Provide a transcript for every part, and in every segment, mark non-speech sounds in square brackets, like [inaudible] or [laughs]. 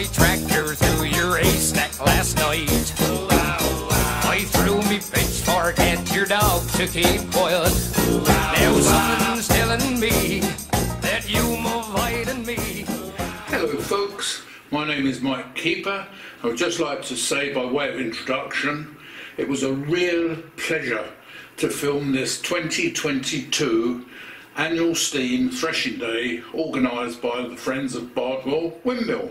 my tractor through your haystack last night. I threw me pitchfork at your dog to keep quiet. Now something's telling me that you're avoiding me. Hello folks, my name is Mike Keeper. I would just like to say by way of introduction, it was a real pleasure to film this 2022 annual steam threshing day organised by the Friends of Bardwell Windmill.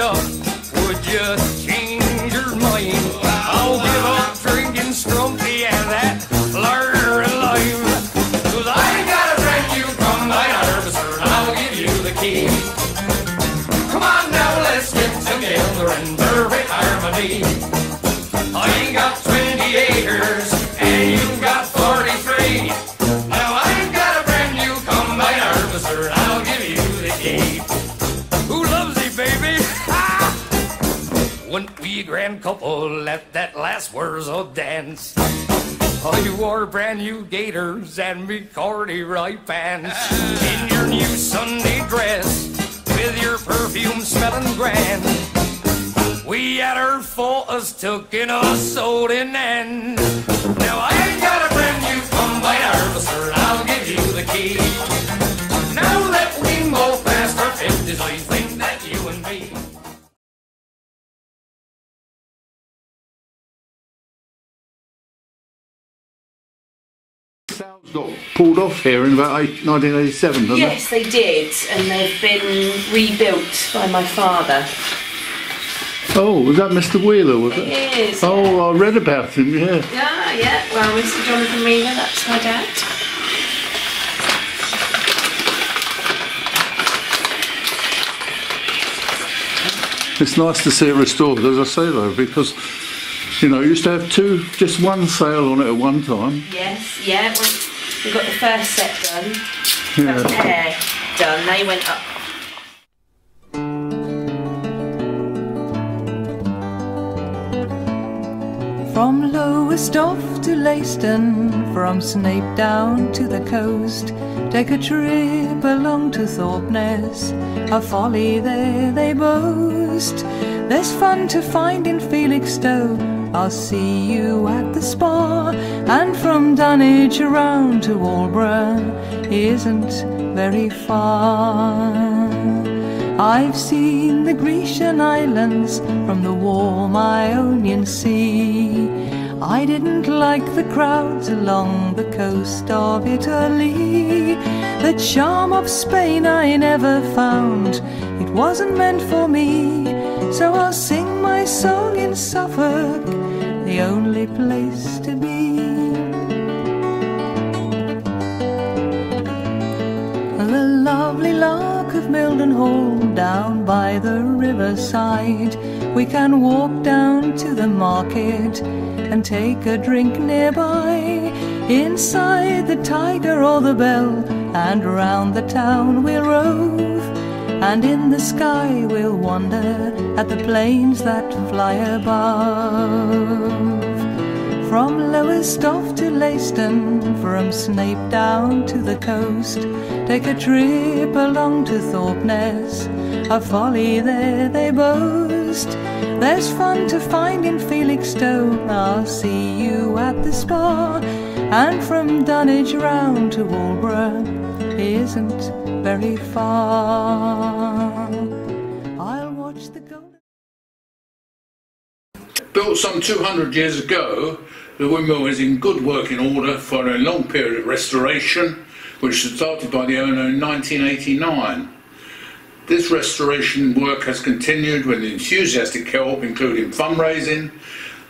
would you change grand couple at that last Wurzel dance? Oh, you wore brand new gaiters and me corduroy pants in your new Sunday dress with your perfume smelling grand. We had our photos took in a sold in end. Now I got a brand new combine harvester and I'll give you the key. Now that we both past our fifties, I think that you and me. Got pulled off here in about 1987, doesn't Yes, they did, and they've been rebuilt by my father. Oh, was that Mr. Wheeler, was it? It is. Oh, I read about him, yeah. Yeah, yeah. Well, Mr. Jonathan Wheeler, that's my dad. It's nice to see it restored, as I say though, because you know, it used to have two, just one sail on it at one time. Yes, yeah. well, We got the first set done. Yeah. First pair done. They went up. From Lowestoft to Leiston, from Snape down to the coast, take a trip along to Thorpeness, a folly there they boast. There's fun to find in Felixstowe, I'll see you at the spa, and from Dunwich around to Aldeburgh isn't very far. I've seen the Grecian islands from the warm Ionian Sea. I didn't like the crowds along the coast of Italy. The charm of Spain I never found, it wasn't meant for me. So I'll sing my song in Suffolk, the only place to be. The lovely lark of Mildenhall down by the riverside. We can walk down to the market and take a drink nearby. Inside the Tiger or the Bell and round the town we'll rove. And in the sky we'll wonder at the planes that fly above. From Lowestoft to Leiston, from Snape down to the coast. Take a trip along to Thorpeness, a folly there they boast. There's fun to find in Felixstowe, I'll see you at the spa. And from Dunwich round to Aldeburgh isn't very far. I'll watch the golden. Built some 200 years ago, the windmill is in good working order following a long period of restoration, which started by the owner in 1989. This restoration work has continued with enthusiastic help, including fundraising,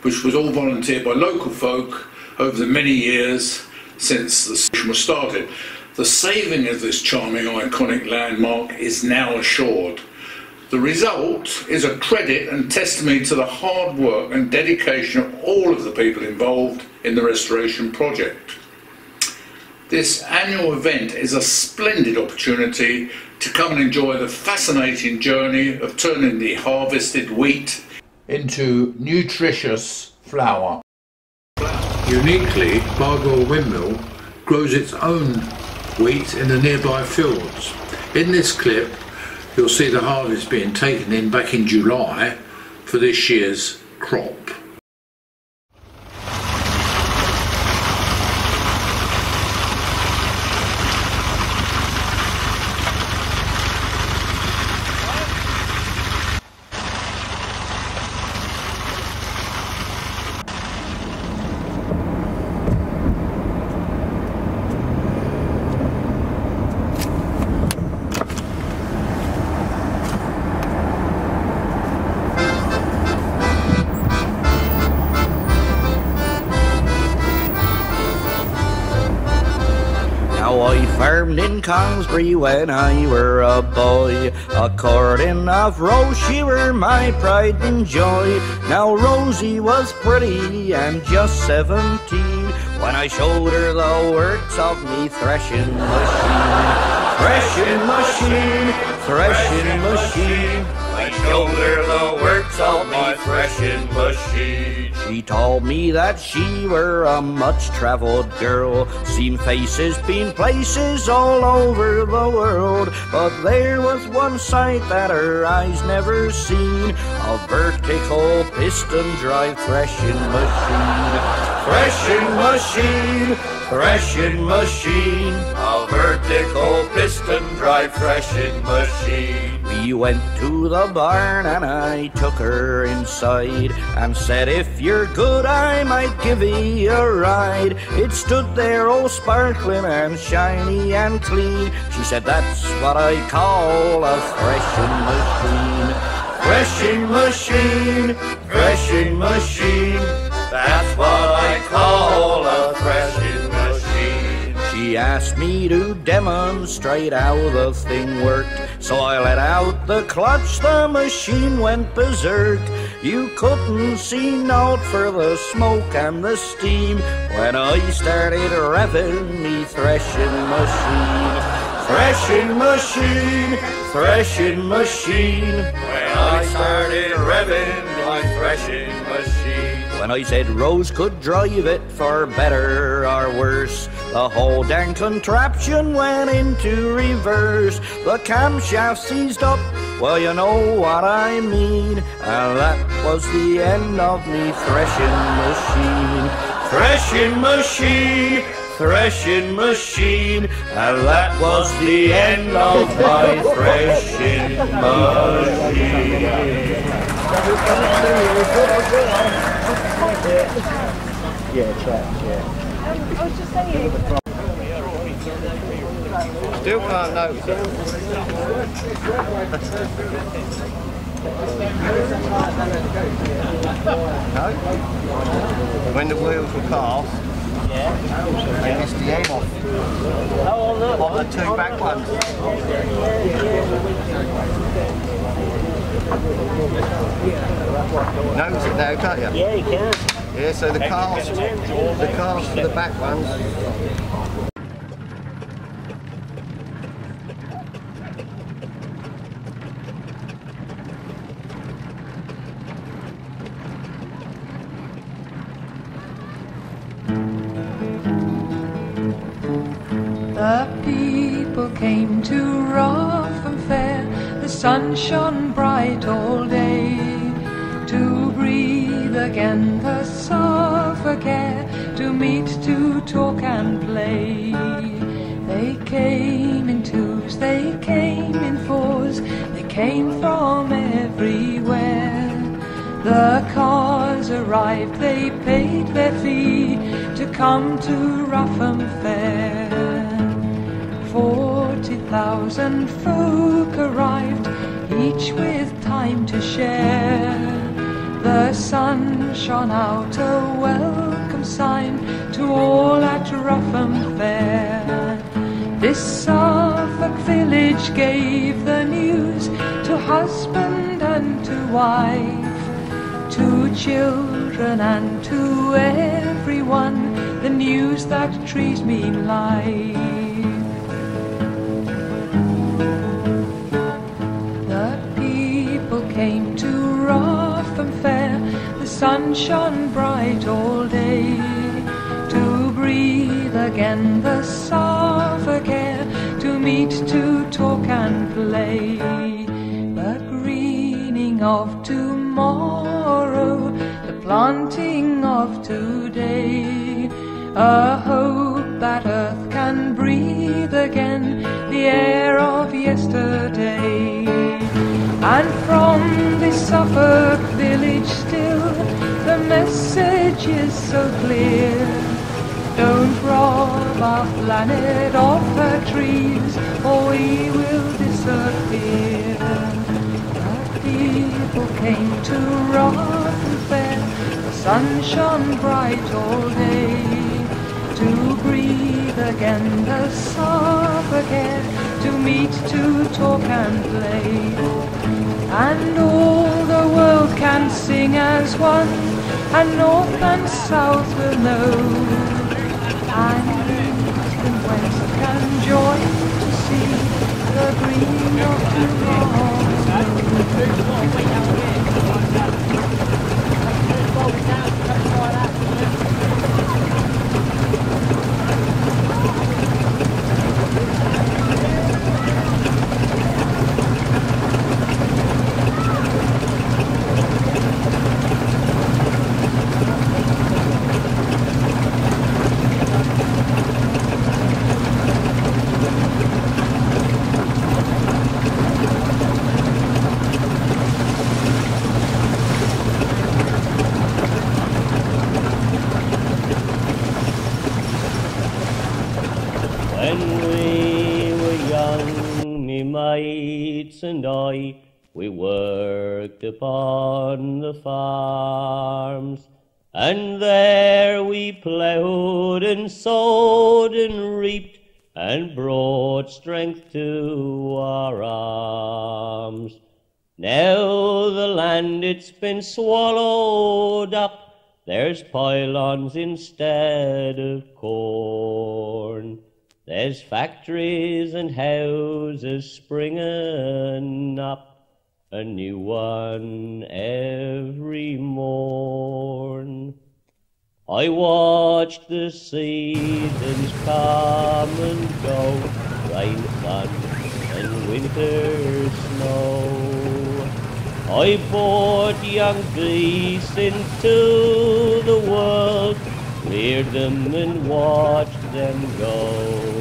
which was all volunteered by local folk over the many years since the station was started. The saving of this charming iconic landmark is now assured. The result is a credit and testimony to the hard work and dedication of all of the people involved in the restoration project. This annual event is a splendid opportunity to come and enjoy the fascinating journey of turning the harvested wheat into nutritious flour. Uniquely, Bardwell Windmill grows its own wheat in the nearby fields. In this clip, you'll see the harvest being taken in back in July for this year's crop. Congresbury when I were a boy. According of Rose, she were my pride and joy. Now Rosie was pretty and just seventeen when I showed her the works of me threshing machine. Threshing machine, threshing machine. Showed her the works my threshing machine. She told me that she were a much traveled girl, seen faces, been places all over the world. But there was one sight that her eyes never seen a vertical piston drive threshing machine. Threshing machine, threshing machine, a vertical piston drive threshing machine. We went to the barn and I took her inside and said, If you're good, I might give ye a ride. It stood there all sparkling and shiny and clean. She said, That's what I call a threshing machine. Threshing machine, threshing machine. That's what I call a threshing machine. She asked me to demonstrate how the thing worked. So I let out the clutch, the machine went berserk. You couldn't see naught for the smoke and the steam when I started revving me threshing machine. Threshing machine, threshing machine. When I started revving my threshing machine. When I said Rose could drive it for better worse, the whole dang contraption went into reverse. The camshaft seized up, well, you know what I mean. And that was the end of me threshing machine. Threshing machine, threshing machine. And that was the end of my threshing machine. Still can't notice no? When the wheels were cast, they missed the aim off. Of the two back ones. Notice it now, can't you? Yeah, you can. Yeah, so the cars, the cars for the back ones. The people came to Rougham Fair, the sun shone bright. Air, to meet, to talk and play. They came in twos, they came in fours, they came from everywhere. The cars arrived, they paid their fee to come to Rougham Fair. Forty thousand folk arrived, each with time to share. The sun shone out, all and Fair. This Suffolk village gave the news to husband and to wife, to children and to everyone, the news that trees mean life. The people came to Rougham Fair, the sun shone bright all day. Breathe again the Suffolk air, to meet, to talk and play. The greening of tomorrow, the planting of today. A hope that earth can breathe again the air of yesterday. And from this Suffolk village still, the message is so clear. Don't rob our planet of her trees, or we will disappear. The people came to Rougham Fair, the sun shone bright all day. To breathe again the Suffolk air, to meet, to talk and play. And all the world can sing as one, and north and south will know. East and west can join to see the green of tomorrow. When we were young, me mates and I, we worked upon the farms, and there we ploughed and sowed and reaped, and brought strength to our arms. Now the land it's been swallowed up, there's pylons instead of corn. There's factories and houses springing up, a new one every morn. I watched the seasons come and go, rain, sun, and winter snow. I brought young beasts into the world, reared them and watched them go.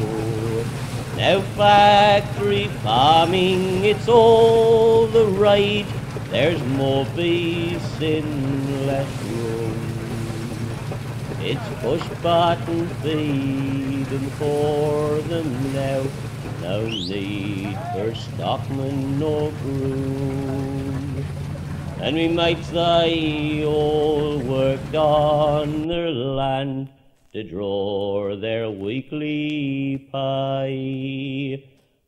Now factory farming, it's all the rage. There's more beasts in less room. It's push button feeding for them now. No need for stockman nor groom. And we might say all worked on their land to draw their weekly pie.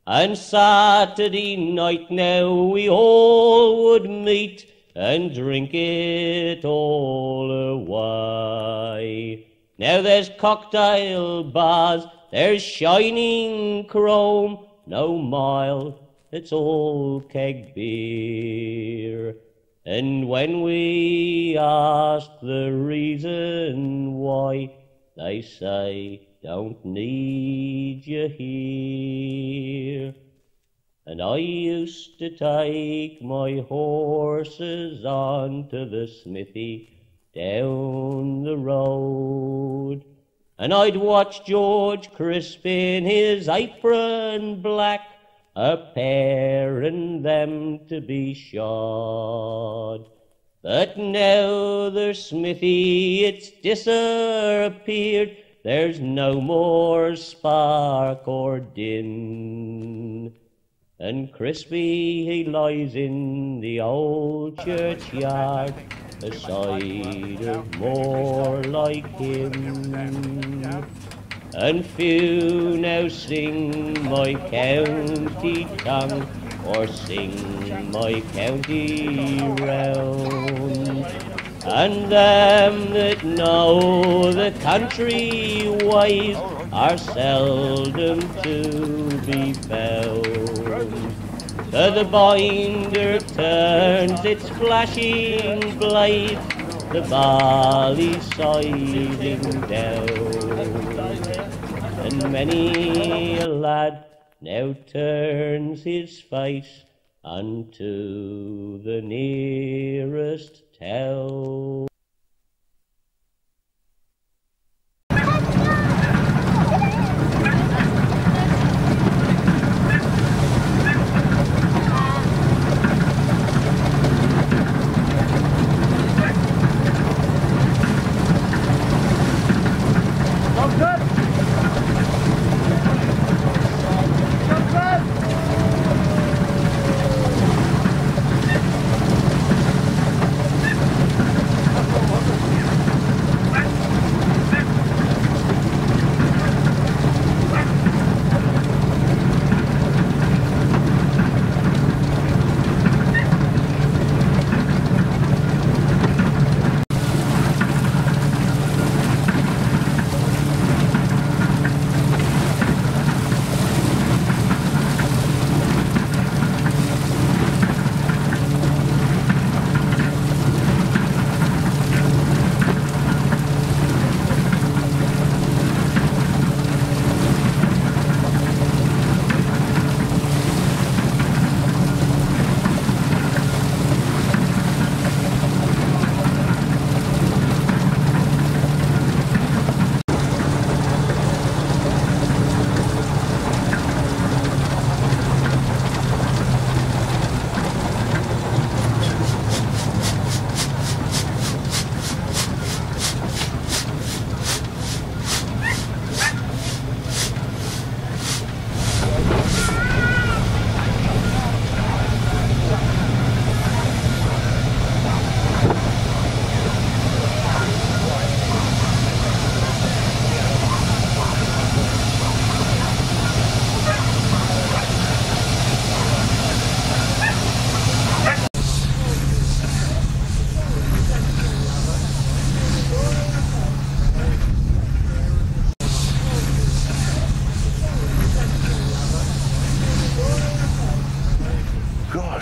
And Saturday night now we all would meet and drink it all away. Now there's cocktail bars, there's shining chrome, no mild, it's all keg beer. And when we ask the reason why, they say don't need you here. And I used to take my horses on to the smithy down the road. And I'd watch George Crispin his apron black, a pairing them to be shod. But now the smithy, it's disappeared. There's no more spark or din. And Crispy, he lies in the old churchyard, aside of more like him. And few now sing my county tongue, or sing my county round. And them that know the country wise are seldom to be found. So the binder turns its flashing blade, the valley siding down. And many a lad now turns his face unto the nearest town.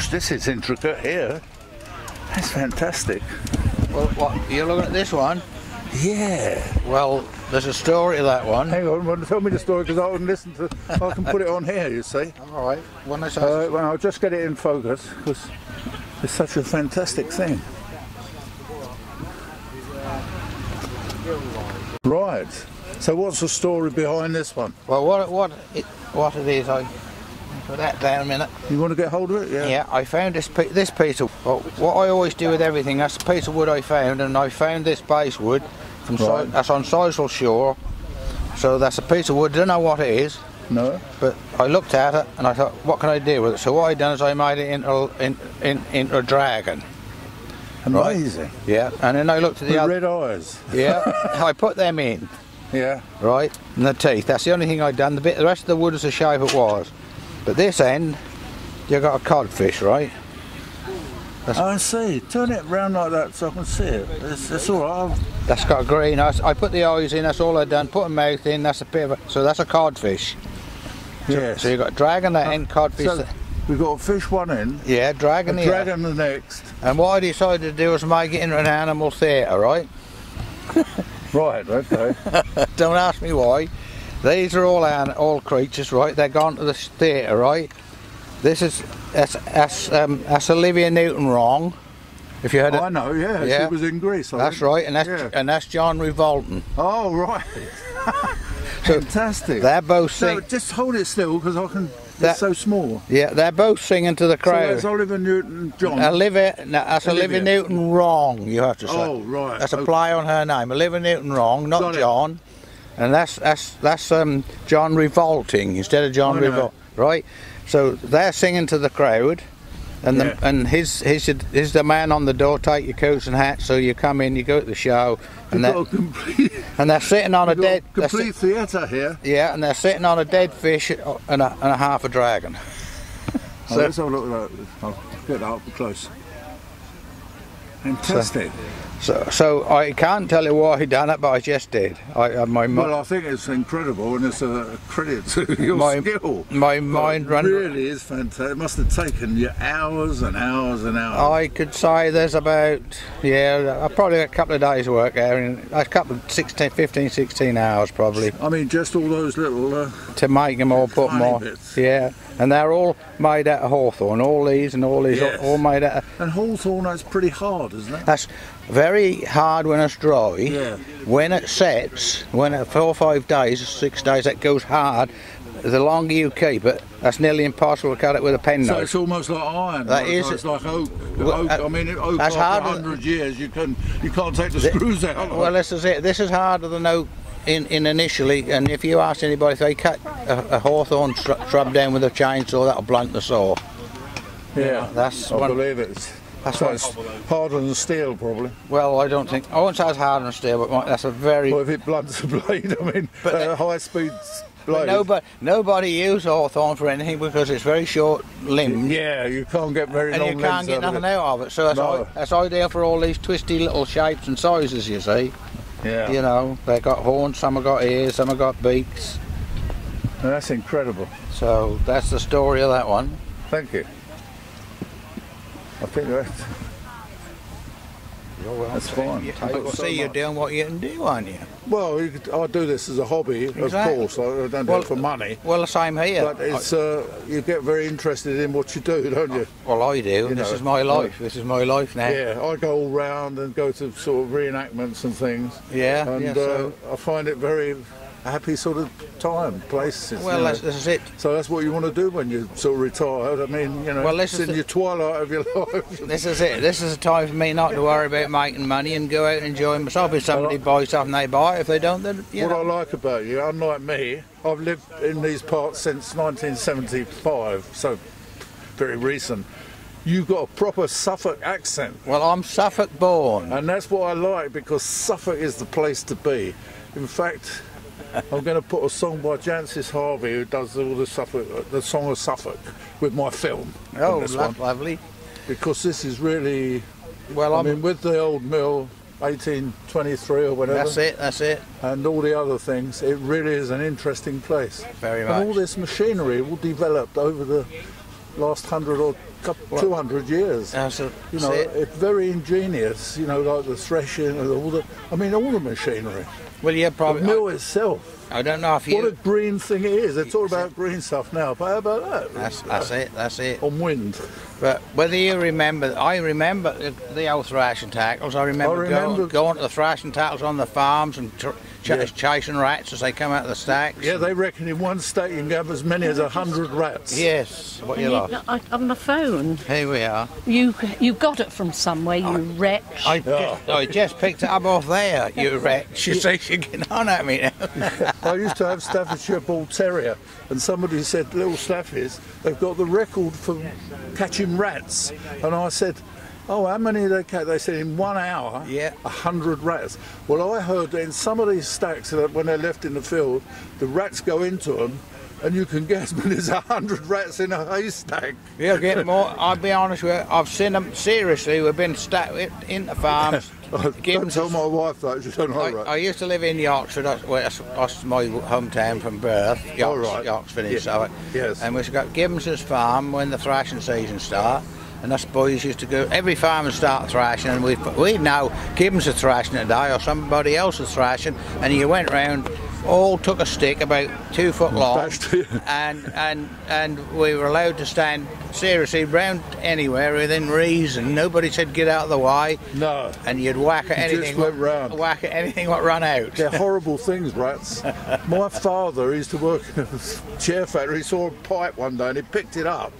Gosh, this is intricate here. That's fantastic. Well, what, you're looking at this one? Yeah. Well, there's a story to that one. Hang on, well, tell me the story because I can listen to. I can put it on here. You see. [laughs] All right. When I say Uh, well, I'll just get it in focus because it's such a fantastic thing. Right. So, what's the story behind this one? well, what what it, what it is, I put that down a minute. You want to get hold of it? Yeah. Yeah, I found this this piece of well, what I always do with everything. That's a piece of wood I found, and I found this base wood from Si- that's on Sizewell Shore. So that's a piece of wood. Don't know what it is, No. but I looked at it and I thought, what can I do with it? So what I done is I made it into in, in, into a dragon. Amazing. Yeah, and then I looked at With the other. red eyes. Yeah, [laughs] I put them in. Yeah. right? And the teeth. That's the only thing I'd done. The bit, the rest of the wood is the shape it was. But this end, you've got a codfish, right? I see. Turn it round like that so I can see it. It's, it's all right. That's got a green. I, I put the eyes in. That's all I've done. Put a mouth in. That's a bit of a, so that's a codfish. Yes. So you got dragon that uh, end, codfish. So we've got a fish one end, yeah, dragon the dragon the next. And what I decided to do was make it into an animal theatre, right? [laughs] Right. Okay. [laughs] Don't ask me why. These are all an- all creatures, right? They're gone to the theatre, right? This is that's that's, um, that's Olivia Newton-Wrong. If you heard I it, know, yeah, Yeah. she was in Grease. I that's think. right, and that's Yeah. and that's John Revolton. Oh, right. [laughs] So Fantastic. They're both So sing. just hold it still because I can. That- it's so small. Yeah, they're both singing to the So crowd. there's Oliver Newton John. Olivia, no, that's Olivia, Olivia. Newton wrong. You have to say. Oh, right. That's a Okay. play on her name. Olivia Newton wrong, not Got it. And that's that's that's um, John revolting instead of John know. Revolt. Right. So they're singing to the crowd, and the, Yeah. and his his his the man on the door. Take your coats and hats. So you come in, you go to the show, and they're complete, [laughs] and they're sitting on a dead. a they're si- complete theatre here. yeah, and they're sitting on a dead fish and a, and a half a dragon. [laughs] Oh, let's have a look at that. I'll get that up close. Fantastic. So so I can't tell you why he done it, but I just did. I, I my well, I think it's incredible, and it's a credit to [laughs] your My- skill. my mind it really is fantastic. It must have taken you hours and hours and hours. I could say there's about, yeah, uh, probably a couple of days' work there, and a couple of 16, 15, 16 hours probably I mean, just all those little. Uh, to make them all, put Tiny bits. Yeah, and they're all made out of hawthorn, all these and all these, Yes. all made out of, and hawthorn, that's pretty hard, isn't it? that's very hard when it's dry. Yeah. When it sets, when it four or five days, six days, it goes hard. The longer you keep it, that's nearly impossible to cut it with a penknife. So it's almost like iron. That like, is- It's like oak. Well, oak uh, I mean, oak that's after hundred years, you can you can't take the screws out. Well, this is it. This is harder than oak in, in initially. And if you ask anybody if they cut a, a hawthorn shrub, down with a chainsaw, that'll blunt the saw. yeah, That's I one. believe it. That's what- it's harder than steel, probably. Well, I don't think. I won't say it's harder than steel, but that's a very. Well, if it blunts a [laughs] blade, I mean, But a high speed but blade. nobody, nobody uses hawthorn for anything because it's very short limbed. yeah, you can't get very And long you can't get nothing out of it, so that's, No. i- that's ideal for all these twisty little shapes and sizes. You see, Yeah, you know, they got horns, some have got ears, some have got beaks. And that's incredible. So that's the story of that one. Thank you. I think that. That's fine. You, Thank you so see, you're much. doing what you can do, aren't you? Well, you could, I do this as a hobby, Exactly. of course. I don't do Well, it for money. Well, the same here. But it's uh, you get very interested in what you do, don't you? well, I do. and this know, is my life. This is my life now. Yeah, I go all round and go to sort of reenactments and things, Yeah, and yeah, uh, I find it very happy sort of time, place. Well, you know. that's, this is it. so that's what you want to do when you're sort of retired. I mean, you know, Well, this it's is in the- your twilight of your [laughs] life. This is it. This is a time for me not to worry about making money and go out and enjoy myself. If somebody buys something, they buy. it. If they don't, then you What I like about you, unlike me, I've lived in these parts since 1975, so very recent. You've got a proper Suffolk accent, Well, I'm Suffolk born. and that's what I like because Suffolk is the place to be. In fact, [laughs] I'm going to put a song by Jancis Harvey, who does all the Suffolk, the song of Suffolk, with my film. Oh, lo- lovely. because this is really. Well, I I'm. mean, with the old mill, 1823 or whatever. that's it. That's it. and all the other things, it really is an interesting place. Very much. And all this machinery all developed over the last hundred or couple, 200 years. It. You know, it. it's very ingenious, you know, like the threshing and all the, I mean, all the machinery. Well, yeah, The probably. mill itself, I don't know if you. what a green thing it is. It's all about green stuff now, but how about that? That's, that's it. That's it. On wind. But whether you remember, I remember the, the old thrashing tackles. I remember, I remember- Going, going to the thrashing tackles on the farms and ch- Yeah. chasing rats as they come out of the stacks. Yeah, they reckon in one state you can have as many as a hundred rats. Yes. What you like? I- on the phone. Here we are. You you got it from somewhere, you wretch. I, just, I just picked it up off there, you [laughs] wretch. You see, you're getting on at me now. [laughs] I used to have Staffordshire Bull Terrier, and somebody said, little Staffies, they've got the record for catching rats. And I said, oh, how many did they catch? They said, in one hour, Yeah. a hundred rats. Well, I heard that in some of these stacks, that when they're left in the field, the rats go into them, and you can [laughs] guess as a hundred rats in a haystack. You'll get more. I'll be honest with you, I've seen them, seriously, we've been stuck in the farms. [laughs] Oh, don't tell my wife that, she don't like I. I used to live in Yorkshire. That's, well, that's, that's my hometown from birth. Yox, Oh, right. Yoxford in Yeah. Suffolk. Yes. And we've got Gibbons's farm when the thrashing season start. And us boys used to go, every farm would start thrashing, and we'd, we'd know Gibbons are thrashing today or somebody else was thrashing, and you went round, all took a stick about two foot long, [laughs] and, and, and we were allowed to stand seriously round anywhere within reason. Nobody said get out of the way, No. and you'd whack at You just anything, went round. whack at anything what run out. They're [laughs] horrible things, rats. My father used to work in a chair factory. He saw a pipe one day and he picked it up.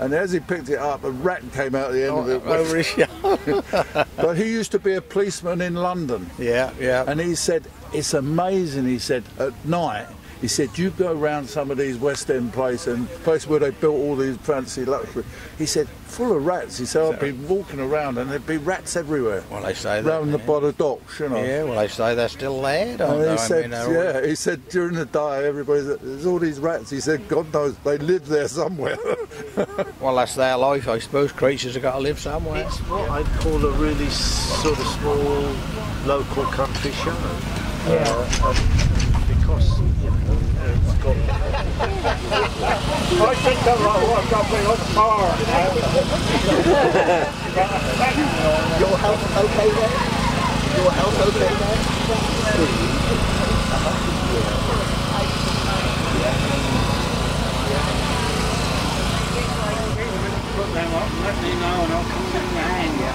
And as he picked it up, a rat came out the end of it. [laughs] But he used to be a policeman in London. yeah, yeah. And he said, it's amazing, he said, at night, he said, you go around some of these West End places and places where they built all these fancy luxury. He said, full of rats. He said, I've been walking around and there'd be rats everywhere. well, they say that. Round the yeah. by the docks, you know. Yeah, well, they say they're still there, don't And they? he I said, mean, they're all- yeah, he said during the day, everybody's there's all these rats. He said, God knows they live there somewhere. [laughs] Well, that's their life, I suppose. Creatures have got to live somewhere. It's what I'd call a really sort of small local country show. Uh, um, because, you know, it's got... I think that's right, what got me on far. Your health okay there? Your health okay there? Oh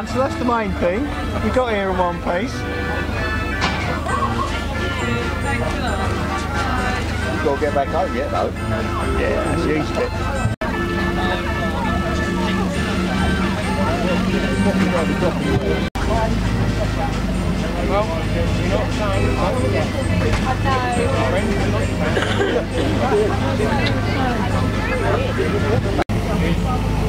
Breakdown, so that's the main thing. You got here in one piece. You've got to get back home yet, though. Yeah, that's the easy bit. They're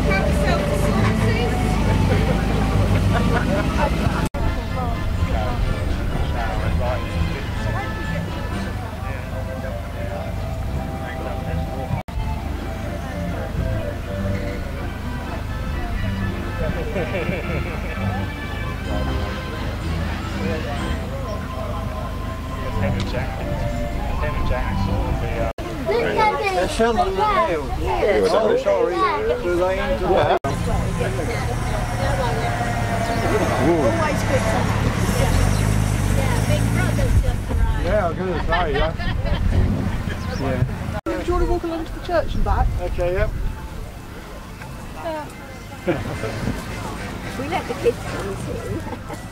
selling the nails. Oh, sorry. Do they into that? Yeah, I was going to say, yeah. yeah. Do you want to walk along to the church and back? [laughs] Okay, yep. We let the kids come too. [laughs]